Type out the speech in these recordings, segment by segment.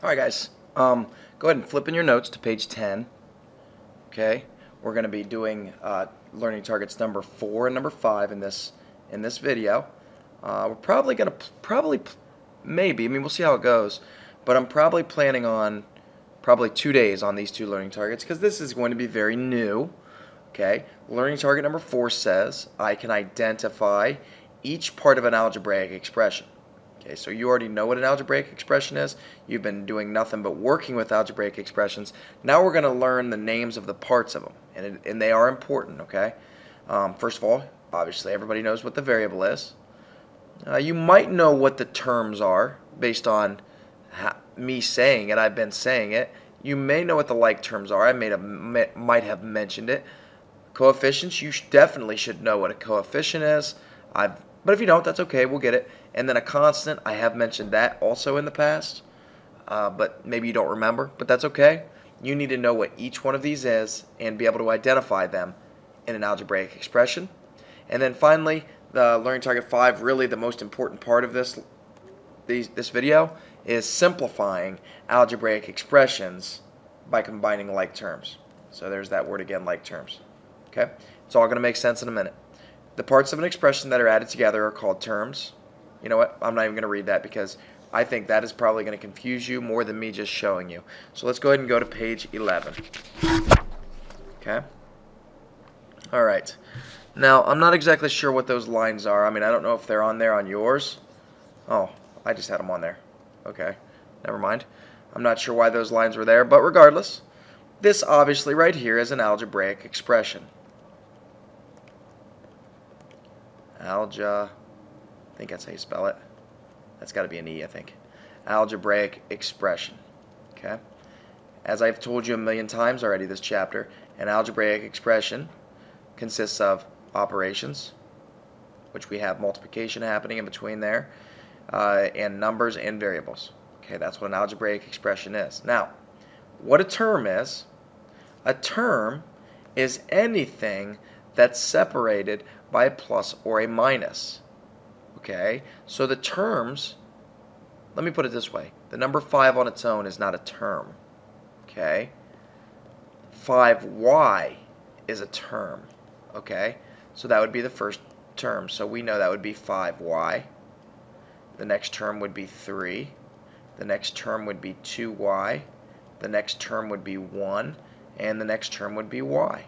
All right, guys. Um, go ahead and flip in your notes to page 10. Okay, we're going to be doing uh, learning targets number four and number five in this in this video. Uh, we're probably going to probably maybe. I mean, we'll see how it goes. But I'm probably planning on probably two days on these two learning targets because this is going to be very new. Okay, learning target number four says I can identify each part of an algebraic expression. Okay, so you already know what an algebraic expression is. You've been doing nothing but working with algebraic expressions. Now we're going to learn the names of the parts of them, and, it, and they are important, okay? Um, first of all, obviously everybody knows what the variable is. Uh, you might know what the terms are based on me saying it. I've been saying it. You may know what the like terms are. I may have, might have mentioned it. Coefficients, you definitely should know what a coefficient is. I've, but if you don't, that's okay. We'll get it. And then a constant, I have mentioned that also in the past, uh, but maybe you don't remember, but that's okay. You need to know what each one of these is and be able to identify them in an algebraic expression. And then finally, the learning target 5, really the most important part of this, these, this video, is simplifying algebraic expressions by combining like terms. So there's that word again, like terms. Okay? It's all going to make sense in a minute. The parts of an expression that are added together are called terms. You know what? I'm not even going to read that because I think that is probably going to confuse you more than me just showing you. So let's go ahead and go to page 11. Okay? All right. Now, I'm not exactly sure what those lines are. I mean, I don't know if they're on there on yours. Oh, I just had them on there. Okay, never mind. I'm not sure why those lines were there, but regardless, this obviously right here is an algebraic expression. Alga I think that's how you spell it. That's got to be an E, I think. Algebraic expression. Okay? As I've told you a million times already this chapter, an algebraic expression consists of operations, which we have multiplication happening in between there, uh, and numbers and variables. Okay, that's what an algebraic expression is. Now, what a term is, a term is anything that's separated by a plus or a minus. Okay, so the terms, let me put it this way. The number 5 on its own is not a term. Okay, 5y is a term. Okay, so that would be the first term. So we know that would be 5y. The next term would be 3. The next term would be 2y. The next term would be 1. And the next term would be y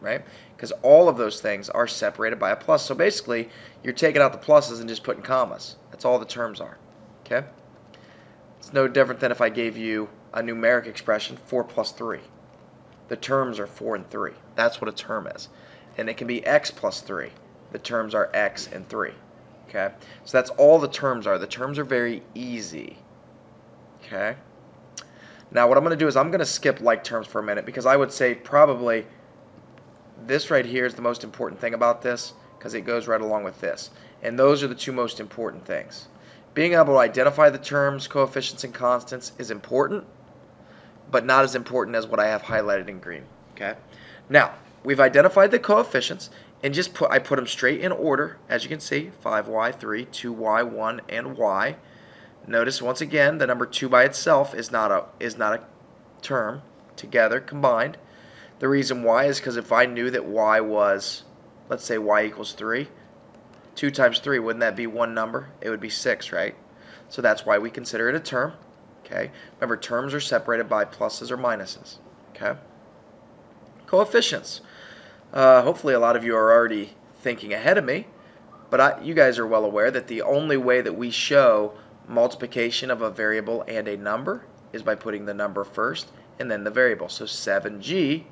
right? Because all of those things are separated by a plus. So basically, you're taking out the pluses and just putting commas. That's all the terms are, okay? It's no different than if I gave you a numeric expression, 4 plus 3. The terms are 4 and 3. That's what a term is. And it can be x plus 3. The terms are x and 3. Okay? So that's all the terms are. The terms are very easy. Okay? Now what I'm going to do is I'm going to skip like terms for a minute because I would say probably this right here is the most important thing about this because it goes right along with this. And those are the two most important things. Being able to identify the terms, coefficients, and constants is important, but not as important as what I have highlighted in green. Okay. Now, we've identified the coefficients and just put I put them straight in order, as you can see, 5y, 3, 2y, 1, and y. Notice once again the number 2 by itself is not a is not a term together combined. The reason why is because if I knew that y was, let's say y equals 3, 2 times 3, wouldn't that be one number? It would be 6, right? So that's why we consider it a term. Okay. Remember, terms are separated by pluses or minuses. Okay. Coefficients. Uh, hopefully, a lot of you are already thinking ahead of me, but I, you guys are well aware that the only way that we show multiplication of a variable and a number is by putting the number first and then the variable. So 7g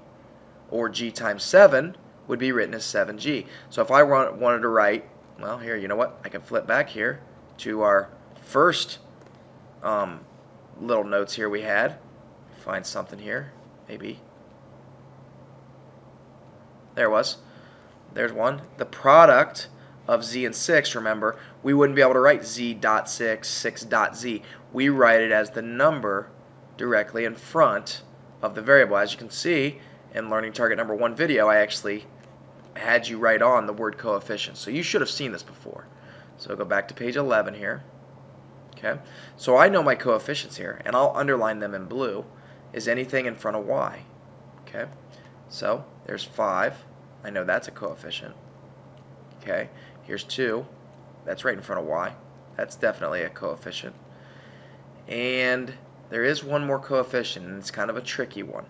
or g times 7 would be written as 7g. So if I wanted to write, well, here, you know what? I can flip back here to our first um, little notes here we had. Find something here, maybe. There it was. There's one. The product of z and 6, remember, we wouldn't be able to write z dot 6, 6 dot z. We write it as the number directly in front of the variable. As you can see, in learning target number one video, I actually had you write on the word coefficient. So you should have seen this before. So go back to page 11 here. Okay, so I know my coefficients here, and I'll underline them in blue. Is anything in front of y? Okay, so there's 5. I know that's a coefficient. Okay, here's 2. That's right in front of y. That's definitely a coefficient. And there is one more coefficient, and it's kind of a tricky one.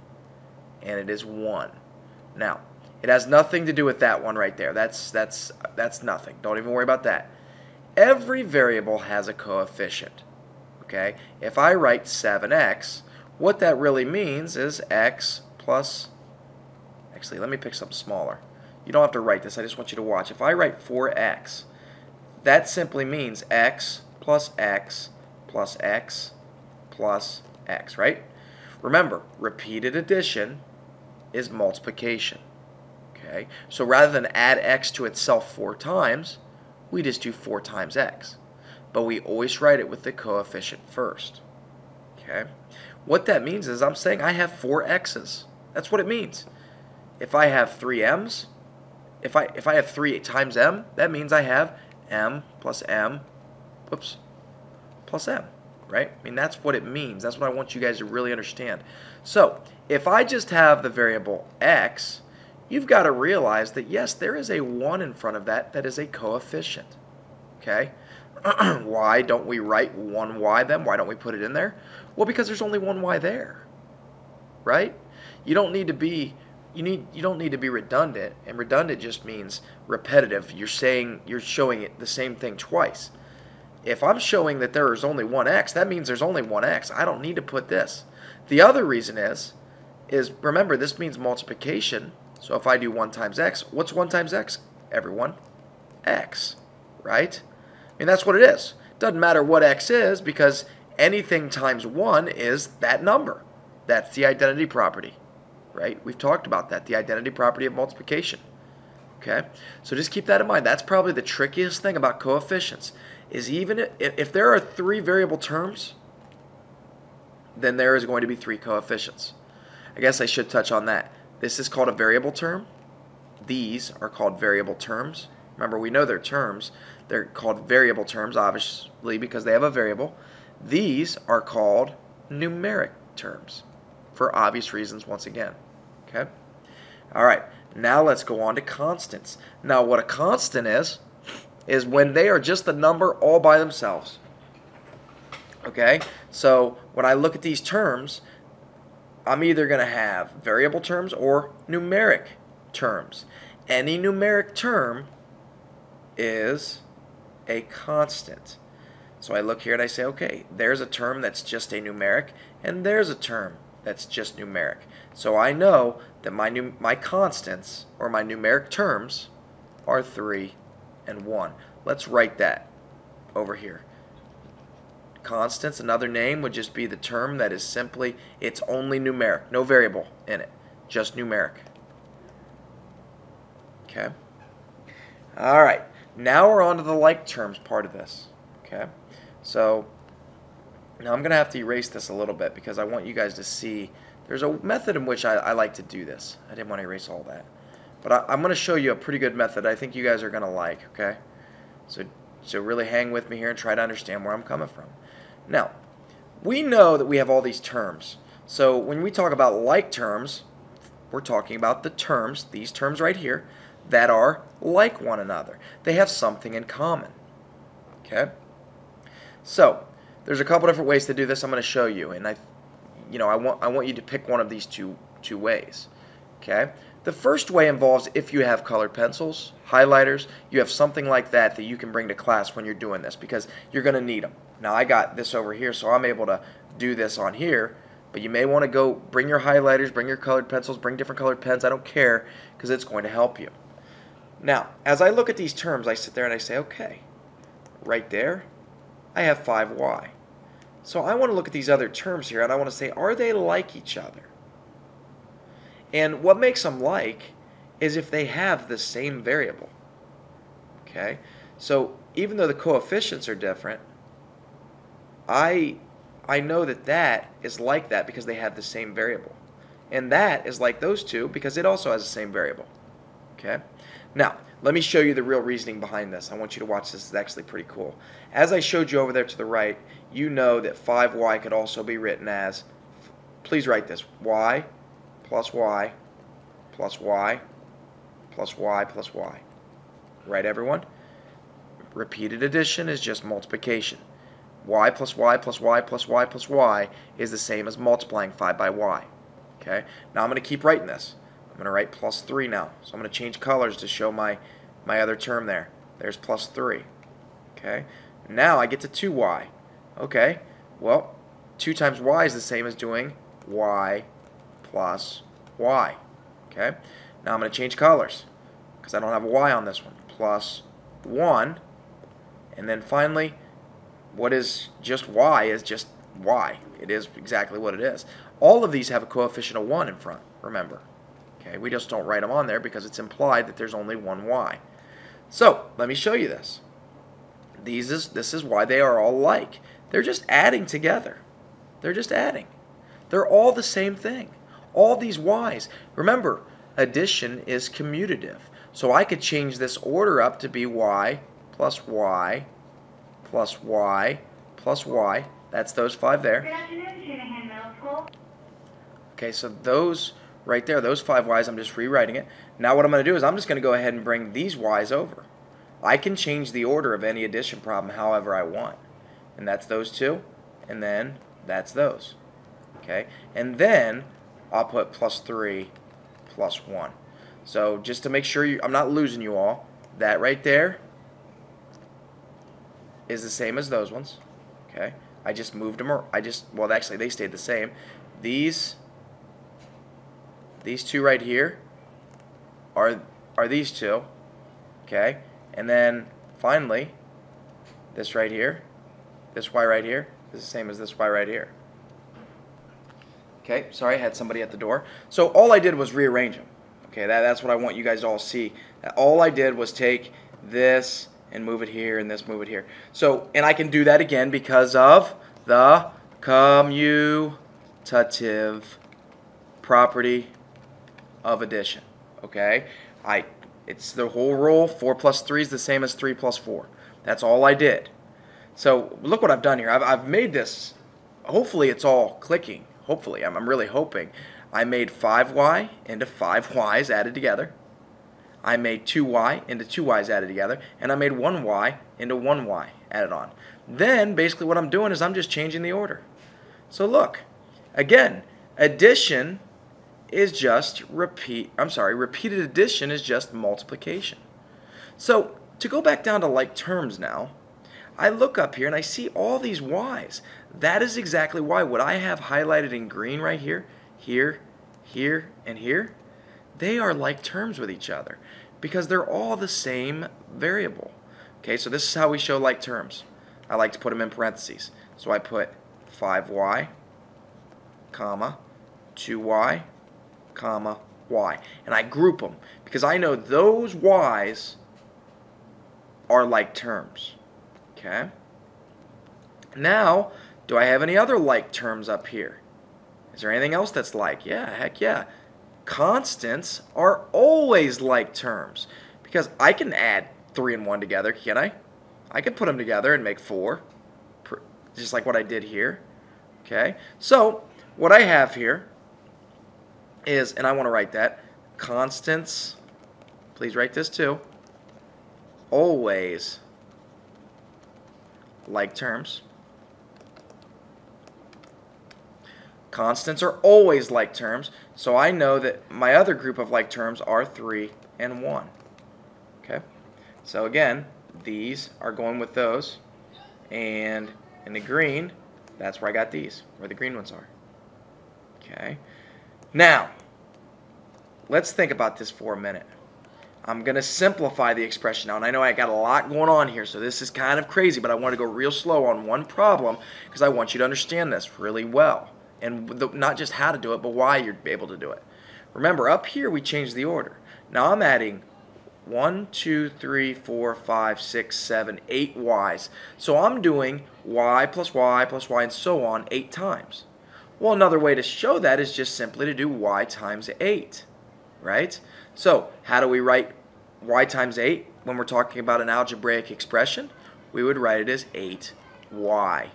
And it is 1. Now, it has nothing to do with that one right there. That's, that's, that's nothing. Don't even worry about that. Every variable has a coefficient. Okay? If I write 7x, what that really means is x plus, actually, let me pick something smaller. You don't have to write this. I just want you to watch. If I write 4x, that simply means x plus x plus x plus x, right? Remember, repeated addition is multiplication. Okay, so rather than add x to itself four times, we just do 4 times x. But we always write it with the coefficient first. Okay, what that means is I'm saying I have four x's. That's what it means. If I have three m's, if I if I have three times m, that means I have m plus m, whoops, plus m, right? I mean that's what it means. That's what I want you guys to really understand. So if I just have the variable x, you've got to realize that yes, there is a 1 in front of that that is a coefficient. Okay? Why don't we write 1y then? Why don't we put it in there? Well, because there's only one y there. Right? You don't need to be you need you don't need to be redundant and redundant just means repetitive. You're saying you're showing it the same thing twice. If I'm showing that there is only one x, that means there's only one x. I don't need to put this. The other reason is is remember this means multiplication so if I do 1 times x, what's 1 times x, everyone? x, right? I mean, that's what it is. Doesn't matter what x is because anything times 1 is that number. That's the identity property, right? We've talked about that, the identity property of multiplication. Okay, so just keep that in mind. That's probably the trickiest thing about coefficients is even if, there are three variable terms, then there is going to be three coefficients. I guess I should touch on that. This is called a variable term. These are called variable terms. Remember, we know they're terms. They're called variable terms, obviously, because they have a variable. These are called numeric terms for obvious reasons once again. Okay? All right, now let's go on to constants. Now, what a constant is, is when they are just a number all by themselves. Okay? So when I look at these terms, I'm either going to have variable terms or numeric terms. Any numeric term is a constant. So I look here and I say, okay, there's a term that's just a numeric, and there's a term that's just numeric. So I know that my, my constants, or my numeric terms, are 3 and 1. Let's write that over here constants. Another name would just be the term that is simply, it's only numeric, no variable in it, just numeric. Okay. All right. Now we're on to the like terms part of this. Okay. So now I'm going to have to erase this a little bit because I want you guys to see there's a method in which I, I like to do this. I didn't want to erase all that. But I, I'm going to show you a pretty good method I think you guys are going to like. Okay. So, so really hang with me here and try to understand where I'm coming from. Now, we know that we have all these terms. So when we talk about like terms, we're talking about the terms, these terms right here, that are like one another. They have something in common. Okay? So, there's a couple different ways to do this I'm going to show you and I you know, I want I want you to pick one of these two two ways. Okay? The first way involves if you have colored pencils, highlighters, you have something like that that you can bring to class when you're doing this because you're going to need them. Now I got this over here, so I'm able to do this on here. But you may want to go bring your highlighters, bring your colored pencils, bring different colored pens. I don't care because it's going to help you. Now, as I look at these terms, I sit there and I say, okay, right there, I have 5y. So I want to look at these other terms here and I want to say, are they like each other? And what makes them like is if they have the same variable. Okay? So even though the coefficients are different, I I know that that is like that because they have the same variable. And that is like those two because it also has the same variable. Okay? Now, let me show you the real reasoning behind this. I want you to watch this. It's actually pretty cool. As I showed you over there to the right, you know that 5y could also be written as, please write this, y plus y plus y plus y plus y. Right, everyone? Repeated addition is just multiplication. y plus y plus y plus y plus y is the same as multiplying 5 by y. Okay. Now I'm going to keep writing this. I'm going to write plus 3 now. So I'm going to change colors to show my, my other term there. There's plus 3. Okay. Now I get to 2y. Okay. Well, 2 times y is the same as doing y plus y. Okay. Now I'm going to change colors because I don't have a y on this one. Plus 1. And then finally, what is just y is just y. It is exactly what it is. All of these have a coefficient of 1 in front, remember. Okay, we just don't write them on there because it's implied that there's only one y. So, let me show you this. These is, this is why they are all like. They're just adding together. They're just adding. They're all the same thing. All these y's. Remember, addition is commutative. So I could change this order up to be y plus y plus y plus y. That's those five there. Good afternoon, Shanahan Middle School. Okay, so those right there, those five y's, I'm just rewriting it. Now what I'm going to do is I'm just going to go ahead and bring these y's over. I can change the order of any addition problem however I want. And that's those two, and then that's those. Okay, and then I'll put plus 3 plus 1. So just to make sure you, I'm not losing you all, that right there is the same as those ones. Okay, I just moved them, or I just, well actually they stayed the same. These, these two right here are, are these two. Okay, and then finally, this right here, this y right here, is the same as this y right here. Okay, sorry, I had somebody at the door. So all I did was rearrange them. Okay, that, that's what I want you guys to all see. All I did was take this and move it here and this move it here. So, and I can do that again because of the commutative property of addition. Okay, I it's the whole rule. Four plus three is the same as three plus four. That's all I did. So look what I've done here. I've, I've made this. Hopefully, it's all clicking. Hopefully, I'm, I'm really hoping. I made 5y into 5y's added together. I made 2y into 2y's added together, and I made 1y into 1y added on. Then, basically what I'm doing is I'm just changing the order. So look, again, addition is just repeat, I'm sorry, repeated addition is just multiplication. So, to go back down to like terms now, I look up here and I see all these y's. That is exactly why what I have highlighted in green right here, here, here, and here, they are like terms with each other because they're all the same variable. Okay, so this is how we show like terms. I like to put them in parentheses. So I put 5y, comma, 2y, comma, y. And I group them because I know those y's are like terms. Okay? Now, do I have any other like terms up here? Is there anything else that's like? Yeah, heck yeah. Constants are always like terms because I can add 3 and 1 together, can I? I can put them together and make 4, just like what I did here. Okay? So, what I have here is, and I want to write that, constants, please write this too, always like terms. Constants are always like terms, so I know that my other group of like terms are 3 and 1. Okay, so again, these are going with those, and in the green, that's where I got these, where the green ones are. Okay, now, let's think about this for a minute. I'm going to simplify the expression now, and I know I got a lot going on here, so this is kind of crazy, but I want to go real slow on one problem because I want you to understand this really well and the, not just how to do it, but why you're able to do it. Remember, up here we changed the order. Now I'm adding 1, 2, 3, 4, 5, 6, 7, 8 y's. So I'm doing y plus y plus y and so on 8 times. Well, another way to show that is just simply to do y times 8, right? So how do we write y times 8, when we're talking about an algebraic expression, we would write it as 8y.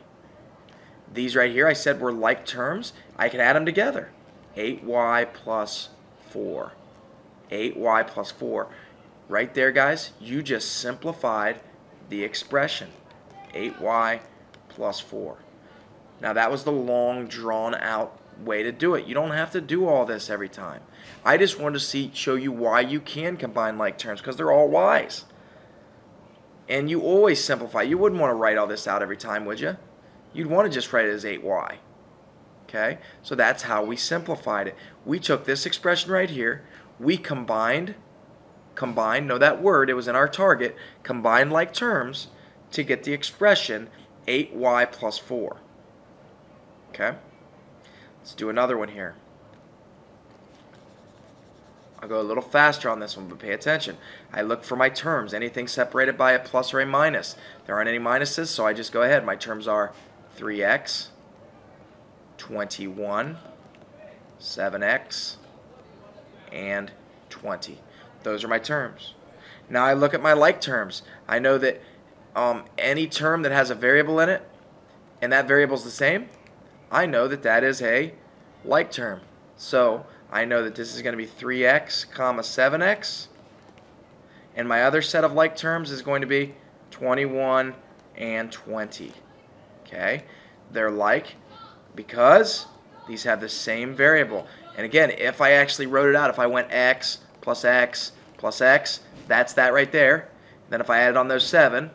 These right here, I said were like terms. I can add them together. 8y plus 4. 8y plus 4. Right there, guys, you just simplified the expression. 8y plus 4. Now, that was the long, drawn out way to do it. You don't have to do all this every time. I just wanted to see show you why you can combine like terms because they're all y's. And you always simplify. You wouldn't want to write all this out every time, would you? You'd want to just write it as 8y. Okay? So that's how we simplified it. We took this expression right here, we combined combined, know that word, it was in our target, combined like terms to get the expression 8y plus 4. Okay? Let's do another one here. I'll go a little faster on this one, but pay attention. I look for my terms. Anything separated by a plus or a minus. There aren't any minuses, so I just go ahead. My terms are 3x, 21, 7x, and 20. Those are my terms. Now I look at my like terms. I know that um, any term that has a variable in it, and that variable is the same, I know that that is a like term. So I know that this is going to be 3x comma 7x. And my other set of like terms is going to be 21 and 20. Okay? They're like because these have the same variable. And again, if I actually wrote it out, if I went x plus x plus x, that's that right there. Then if I added on those 7,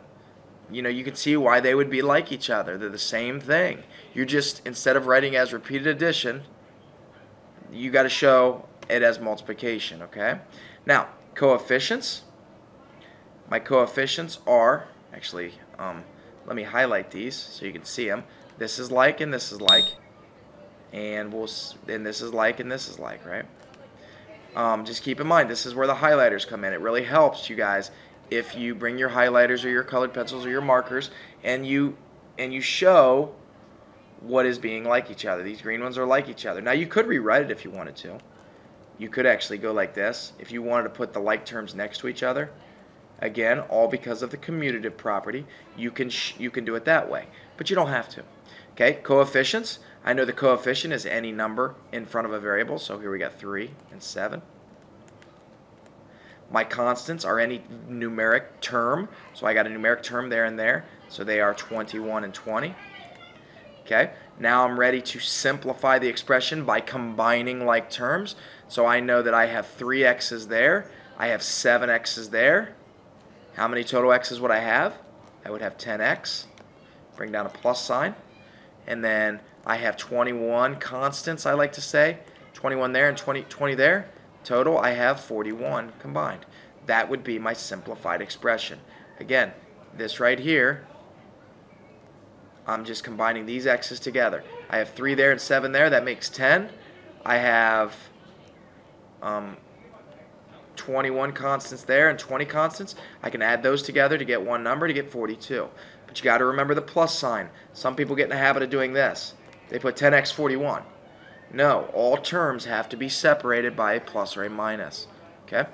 you know, you can see why they would be like each other. They're the same thing. You're just, instead of writing as repeated addition, you got to show it as multiplication, okay? Now, coefficients. My coefficients are, actually, um, let me highlight these so you can see them. This is like and this is like. And we'll, and this is like and this is like, right? Um, just keep in mind, this is where the highlighters come in. It really helps you guys if you bring your highlighters or your colored pencils or your markers and you and you show what is being like each other. These green ones are like each other. Now you could rewrite it if you wanted to. You could actually go like this if you wanted to put the like terms next to each other. Again, all because of the commutative property. You can you can do it that way, but you don't have to. Okay, coefficients. I know the coefficient is any number in front of a variable, so here we got 3 and 7. My constants are any numeric term, so I got a numeric term there and there, so they are 21 and 20. Okay, now I'm ready to simplify the expression by combining like terms. So I know that I have 3 x's there, I have 7 x's there. How many total x's would I have? I would have 10x. Bring down a plus sign. And then I have 21 constants, I like to say. 21 there and 20, 20 there. Total, I have 41 combined. That would be my simplified expression. Again, this right here, I'm just combining these x's together. I have 3 there and 7 there. That makes 10. I have um, 21 constants there and 20 constants. I can add those together to get one number to get 42. But you got to remember the plus sign. Some people get in the habit of doing this. They put 10x 41. No, all terms have to be separated by a plus or a minus. Okay?